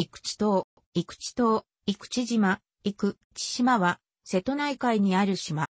生口島、生口島、生口島、生口島は、瀬戸内海にある島。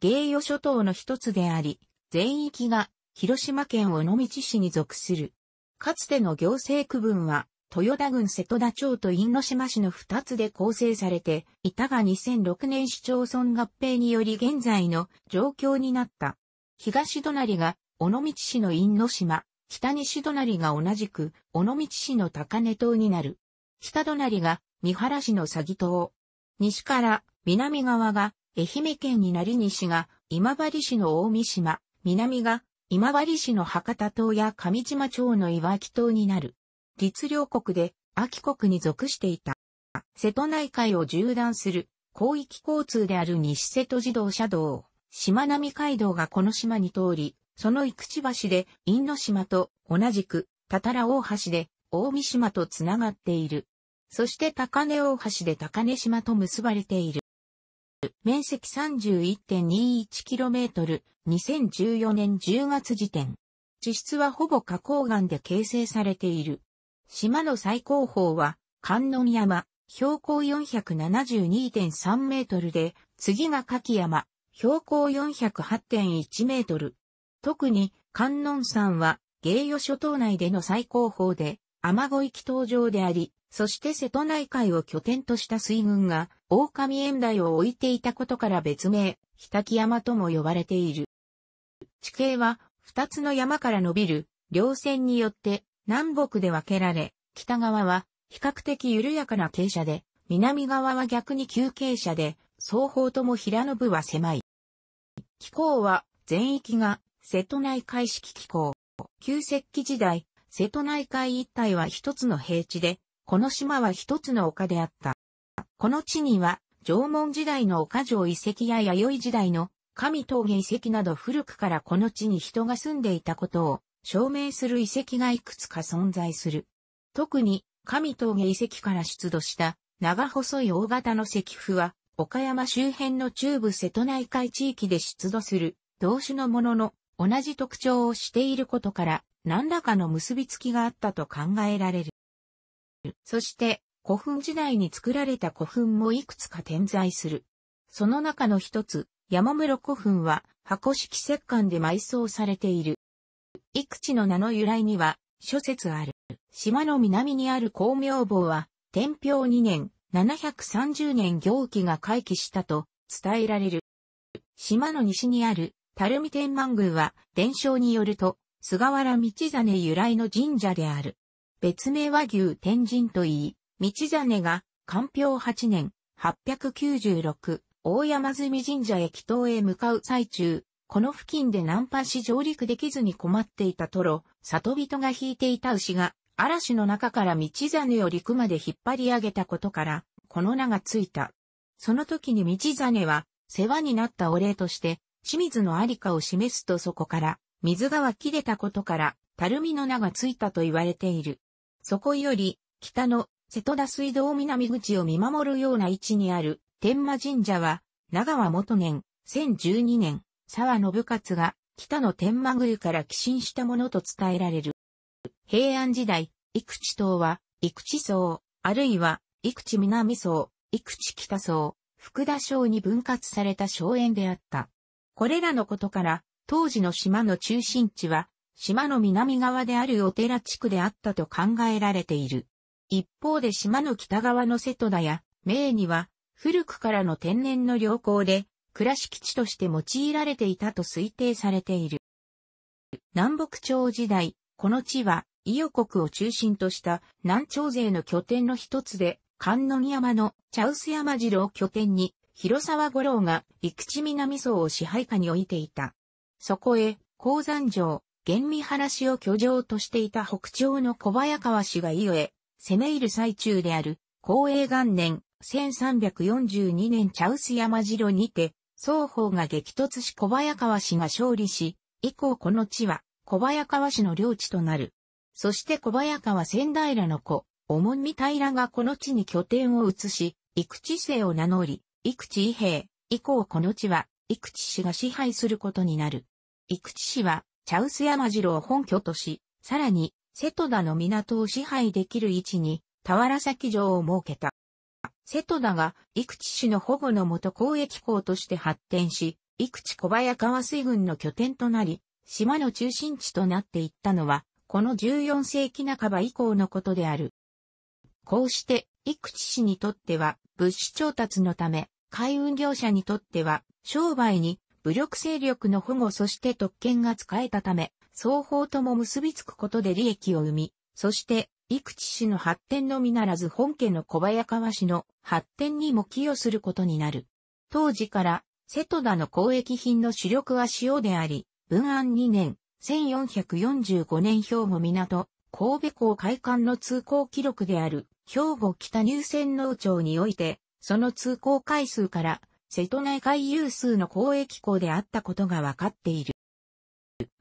芸予諸島の一つであり、全域が広島県尾道市に属する。かつての行政区分は、豊田郡瀬戸田町と因島市の二つで構成されていたが2006年市町村合併により現在の状況になった。東隣が尾道市の因島、北西隣が同じく尾道市の高根島になる。北隣が三原市の詐欺島。西から南側が愛媛県になり西が今治市の大三島、南が今治市の博多島や上島町の岩木島になる。律領国で、秋国に属していた。瀬戸内海を縦断する広域交通である西瀬戸自動車道、島並街道がこの島に通り、その生口橋で、因島と同じく、たたら大橋で、大三島とつながっている。そして高根大橋で高根島と結ばれている。面積 31.21km、2014年10月時点。地質はほぼ花崗岩で形成されている。島の最高峰は、観音山、標高472.3メートルで、次が柿山、標高408.1メートル。特に、観音山は、芸予諸島内での最高峰で、雨乞い祈祷場であり、そして瀬戸内海を拠点とした水軍が、狼園台を置いていたことから別名、日滝山とも呼ばれている。地形は、二つの山から伸びる、稜線によって、南北で分けられ、北側は比較的緩やかな傾斜で、南側は逆に急傾斜で、双方とも平野部は狭い。気候は全域が瀬戸内海式気候。旧石器時代、瀬戸内海一帯は一つの平地で、この島は一つの丘であった。この地には、縄文時代の丘城遺跡や弥生時代の神峠遺跡など古くからこの地に人が住んでいたことを証明する遺跡がいくつか存在する。特に、上峠遺跡から出土した長細い大型の石符は、岡山周辺の中部瀬戸内海地域で出土する同種のものの同じ特徴をしていることから何らかの結びつきがあったと考えられる。そして、古墳時代に作られた古墳もいくつか点在する。その中の一つ、山室古墳は箱式石棺で埋葬されている。幾地の名の由来には諸説ある。島の南にある光明坊は、天平2年、730年行基が回帰したと伝えられる。島の西にある、垂水天満宮は、伝承によると、菅原道真由来の神社である。別名は牛天神と言い、道真が、官標8年、896、大山積神社へ祈祷へ向かう最中、この付近でナンパし上陸できずに困っていたトロ、里人が引いていた牛が、嵐の中から道真を陸まで引っ張り上げたことから、この名がついた。その時に道真は、世話になったお礼として、清水のありかを示すとそこから、水が湧き出たことから、垂水の名がついたと言われている。そこより、北の瀬戸田水道南口を見守るような位置にある天満神社は、長和元年、1012年、沢信勝が北の天満宮から寄進したものと伝えられる。平安時代、生口島は、生口層、あるいは、生口南層、生口北層、福田省に分割された荘園であった。これらのことから、当時の島の中心地は、島の南側であるお寺地区であったと考えられている。一方で島の北側の瀬戸田や、名には、古くからの天然の良好で、暮らし基地として用いられていたと推定されている。南北朝時代、この地は、伊予国を中心とした南朝勢の拠点の一つで、観音山の茶臼山城を拠点に、広沢五郎が陸地南層を支配下に置いていた。そこへ、鉱山城、厳見原氏を居城としていた北朝の小早川氏が伊予へ攻め入る最中である、光栄元年、1342年茶臼山城にて、双方が激突し小早川氏が勝利し、以降この地は小早川氏の領地となる。そして小早川千平の子、おもんみ平がこの地に拠点を移し、幾地姓を名乗り、幾地伊兵、以降この地は、幾地氏が支配することになる。幾地氏は、茶臼山城を本拠とし、さらに、瀬戸田の港を支配できる位置に田原崎城を設けた。瀬戸田が、生口市の保護のもと交易港として発展し、生口小早川水軍の拠点となり、島の中心地となっていったのは、この14世紀半ば以降のことである。こうして、生口市にとっては、物資調達のため、海運業者にとっては、商売に武力勢力の保護そして特権が使えたため、双方とも結びつくことで利益を生み、そして、生口市の発展のみならず本家の小早川市の発展にも寄与することになる。当時から、瀬戸田の交易品の主力は塩であり、文安2年、1445年兵庫港、神戸港開館の通行記録である、兵庫北入線農町において、その通行回数から、瀬戸内海有数の交易港であったことが分かっている。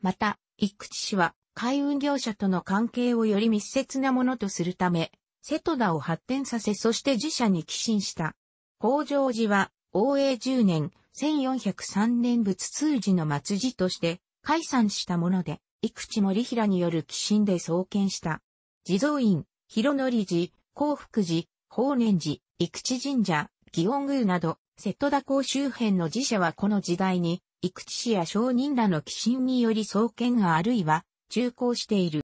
また、生口市は海運業者との関係をより密接なものとするため、瀬戸田を発展させそして自社に寄進した。工場寺は、応永10年、1403年仏通寺の末寺として解散したもので、生口森平による寄進で創建した。地蔵院、広則寺、幸福寺、法然寺、生口神社、祇園宮など、瀬戸田港周辺の寺社はこの時代に、生口市や商人らの寄進により創建があるいは中行している。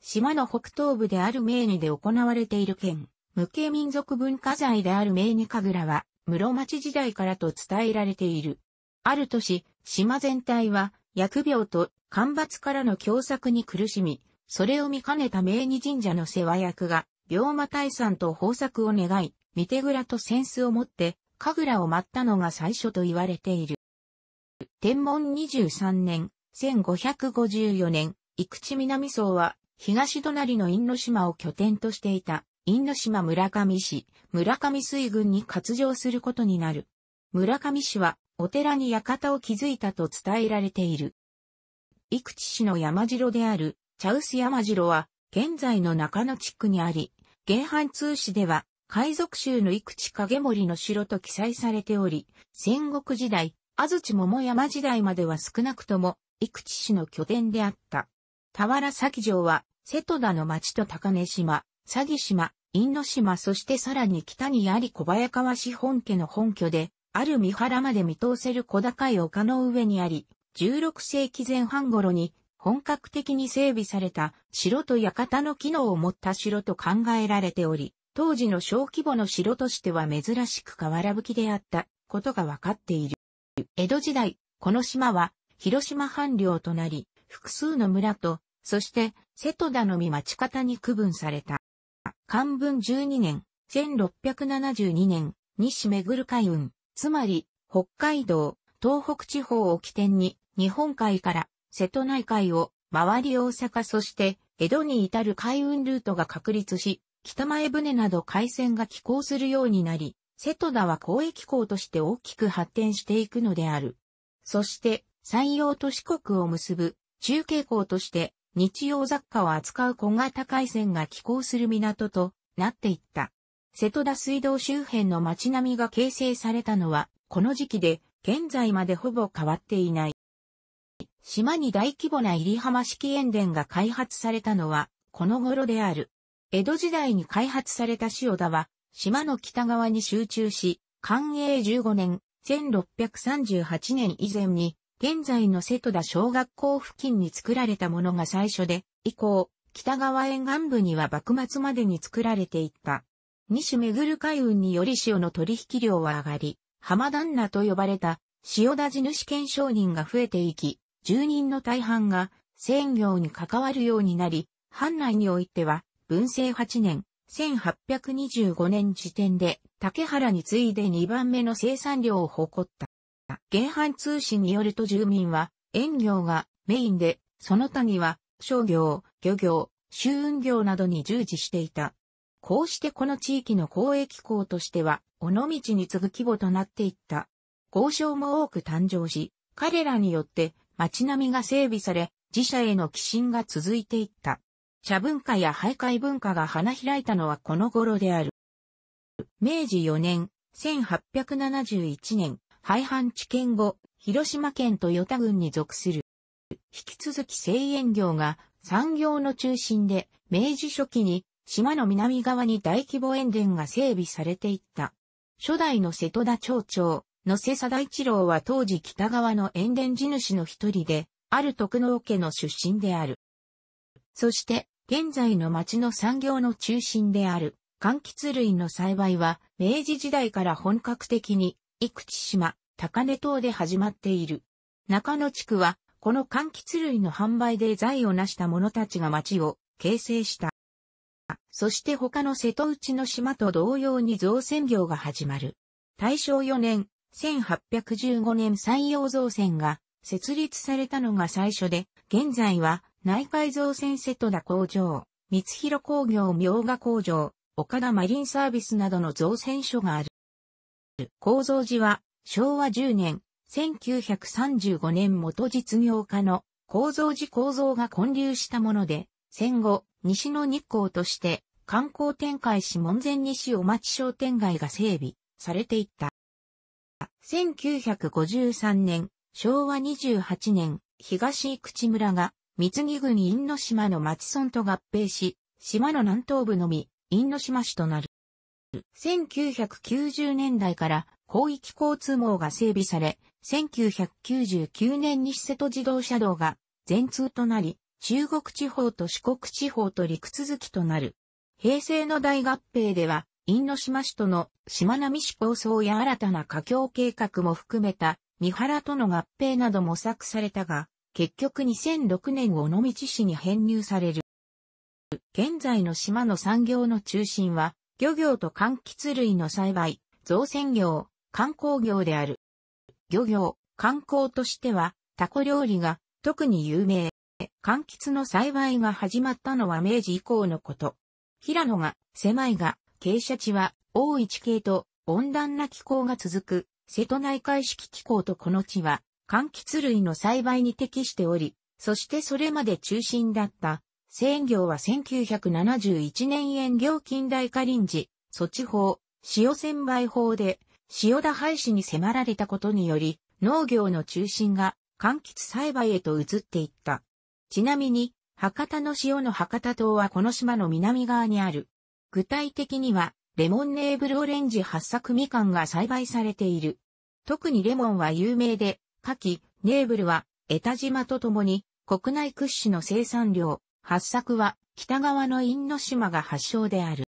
島の北東部である名二で行われている県、無形民族文化財である名二神楽は、室町時代からと伝えられている。ある年、島全体は、疫病と干ばつからの凶作に苦しみ、それを見かねた名二神社の世話役が、病魔退散と豊作を願い、見手蔵と扇子を持って、神楽を待ったのが最初と言われている。天文23年、1554年、生口南荘は、東隣の因島を拠点としていた、因島村上市、村上水軍に活上することになる。村上市は、お寺に館を築いたと伝えられている。生口市の山城である、茶臼山城は、現在の中野地区にあり、原版通史では、海賊州の生口影森の城と記載されており、戦国時代、安土桃山時代までは少なくとも、生口市の拠点であった。田原崎城は、瀬戸田の町と高根島、佐木島、因島そしてさらに北にあり小早川市本家の本拠で、ある三原まで見通せる小高い丘の上にあり、16世紀前半頃に本格的に整備された城と館の機能を持った城と考えられており、当時の小規模の城としては珍しく瓦吹きであったことがわかっている。江戸時代、この島は広島藩領となり、複数の村と、そして瀬戸田のみ町方に区分された。漢文12年、1672年、西巡海運、つまり北海道、東北地方を起点に日本海から瀬戸内海を回り大阪そして江戸に至る海運ルートが確立し、北前船など海線が寄港するようになり、瀬戸田は交易港として大きく発展していくのである。そして、山陽と四国を結ぶ中継港として日用雑貨を扱う小型海船が寄港する港となっていった。瀬戸田水道周辺の街並みが形成されたのはこの時期で現在までほぼ変わっていない。島に大規模な入浜式塩田が開発されたのはこの頃である。江戸時代に開発された塩田は島の北側に集中し、寛永15年、1638年以前に現在の瀬戸田小学校付近に作られたものが最初で、以降、北側沿岸部には幕末までに作られていった。西巡る海運により塩の取引量は上がり、浜旦那と呼ばれた塩田地主権商人が増えていき、住人の大半が専業に関わるようになり、藩内においては、文政8年、1825年時点で、竹原に次いで2番目の生産量を誇った。原版通信によると住民は、園業がメインで、その他には、商業、漁業、周運業などに従事していた。こうしてこの地域の交易港としては、尾道に次ぐ規模となっていった。交渉も多く誕生し、彼らによって街並みが整備され、自社への寄進が続いていった。茶文化や徘徊文化が花開いたのはこの頃である。明治4年、1871年、廃藩置県後、広島県豊田郡に属する。引き続き製塩業が産業の中心で、明治初期に島の南側に大規模塩田が整備されていった。初代の瀬戸田町長、野瀬貞一郎は当時北側の塩田地主の一人で、ある徳能家の出身である。そして、現在の町の産業の中心である、柑橘類の栽培は、明治時代から本格的に、生口島、高根島で始まっている。中野地区は、この柑橘類の販売で財を成した者たちが町を形成した。そして他の瀬戸内の島と同様に造船業が始まる。大正4年、1815年山陽造船が設立されたのが最初で、現在は内海造船瀬戸田工場、三広工業明賀工場、岡田マリンサービスなどの造船所がある。構造寺は昭和10年、1935年元実業家の構造寺構造が建立したもので、戦後、西の日光として観光展開し門前西お町商店街が整備されていった。1953年、昭和28年、東口村が三木国因島の町村と合併し、島の南東部のみ、因島市となる。1990年代から広域交通網が整備され、1999年に瀬戸自動車道が全通となり、中国地方と四国地方と陸続きとなる。平成の大合併では、因島市との島並市構想や新たな架橋計画も含めた三原との合併など模索されたが、結局2006年尾道市に編入される。現在の島の産業の中心は、漁業と柑橘類の栽培、造船業、観光業である。漁業、観光としては、タコ料理が特に有名。柑橘の栽培が始まったのは明治以降のこと。平野が狭いが、傾斜地は多い地形と温暖な気候が続く瀬戸内海式気候とこの地は柑橘類の栽培に適しており、そしてそれまで中心だった繊業は1971年園業近代化臨時措置法、塩専売法で塩田廃止に迫られたことにより農業の中心が柑橘栽培へと移っていった。ちなみに、博多の塩の博多島はこの島の南側にある。具体的には、レモンネーブルオレンジ八作みかんが栽培されている。特にレモンは有名で、夏季、ネーブルは、江田島とともに、国内屈指の生産量、八作は、北側の因島が発祥である。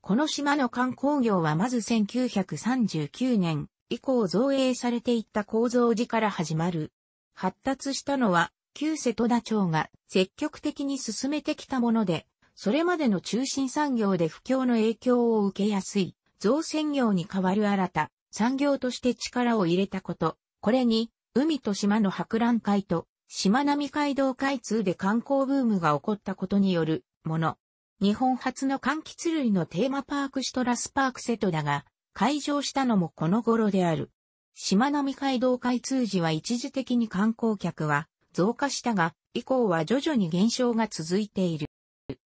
この島の観光業はまず1939年以降造営されていった構造寺から始まる。発達したのは、旧瀬戸田町が積極的に進めてきたもので、それまでの中心産業で不況の影響を受けやすい、造船業に代わる新た、産業として力を入れたこと、これに、海と島の博覧会と、島並街道開通で観光ブームが起こったことによるもの。日本初の柑橘類のテーマパークシトラスパークセトだが、開場したのもこの頃である。島並街道開通時は一時的に観光客は増加したが、以降は徐々に減少が続いている。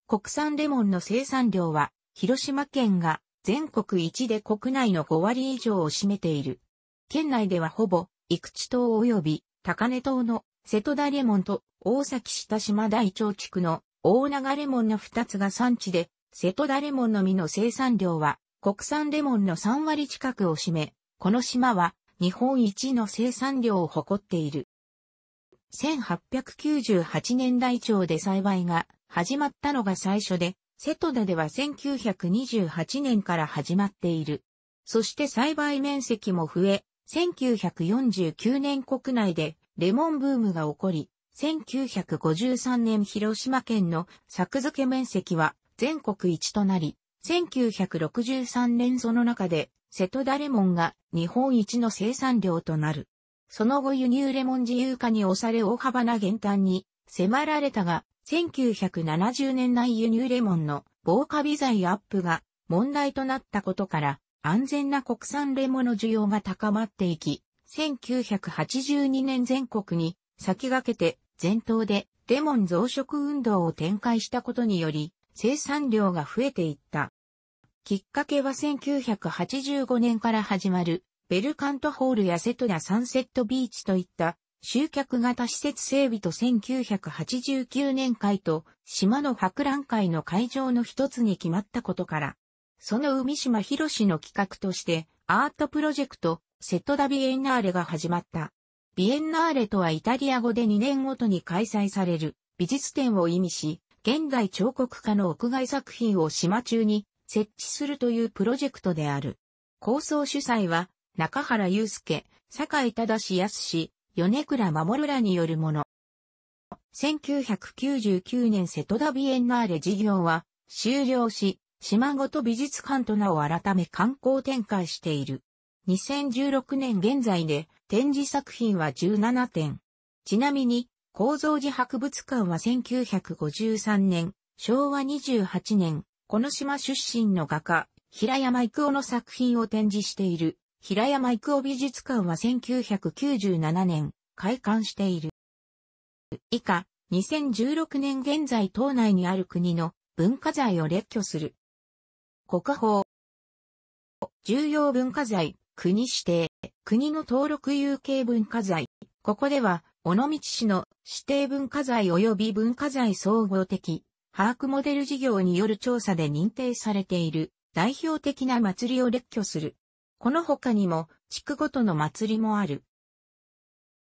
国産レモンの生産量は、広島県が全国一で国内の5割以上を占めている。県内ではほぼ、生口島及び高根島の瀬戸田レモンと大崎下島大町地区の大長レモンの2つが産地で、瀬戸田レモンの実の生産量は国産レモンの3割近くを占め、この島は日本一の生産量を誇っている。1898年代町で栽培が始まったのが最初で、瀬戸田では1928年から始まっている。そして栽培面積も増え、1949年国内でレモンブームが起こり、1953年広島県の作付け面積は全国一となり、1963年その中で瀬戸田レモンが日本一の生産量となる。その後輸入レモン自由化に押され大幅な減反に迫られたが、1970年内輸入レモンの防カビ剤アップが問題となったことから安全な国産レモの需要が高まっていき、1982年全国に先駆けて全島でレモン増殖運動を展開したことにより生産量が増えていった。きっかけは1985年から始まるベルカントホールやセトやサンセットビーチといった集客型施設整備と1989年会と島の博覧会の会場の一つに決まったことから、その海島博士の企画としてアートプロジェクトセットダビエンナーレが始まった。ビエンナーレとはイタリア語で2年ごとに開催される美術展を意味し、現代彫刻家の屋外作品を島中に設置するというプロジェクトである。構想主催は中原祐介、坂井正康米倉守らによるもの。1999年瀬戸田ビエンナーレ事業は終了し、島ごと美術館と名を改め観光展開している。2016年現在で展示作品は17点。ちなみに、構造寺博物館は1953年、昭和28年、この島出身の画家、平山育夫の作品を展示している。平山育夫美術館は1997年、開館している。以下、2016年現在島内にある国の文化財を列挙する。国宝。重要文化財、国指定、国の登録有形文化財。ここでは、尾道市の指定文化財及び文化財総合的把握モデル事業による調査で認定されている代表的な祭りを列挙する。この他にも、地区ごとの祭りもある。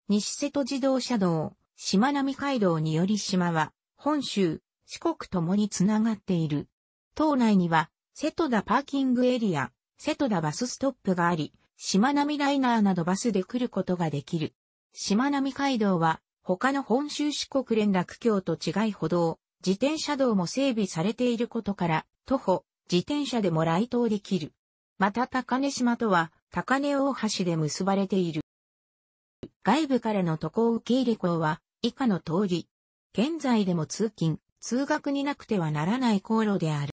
西瀬戸自動車道、島並街道により島は、本州、四国ともにつながっている。島内には、瀬戸田パーキングエリア、瀬戸田バスストップがあり、島並ライナーなどバスで来ることができる。島並街道は、他の本州四国連絡橋と違い歩道、自転車道も整備されていることから、徒歩、自転車でも来島できる。また高根島とは高根大橋で結ばれている。外部からの渡航受け入れ港は以下の通り。現在でも通勤、通学になくてはならない航路である。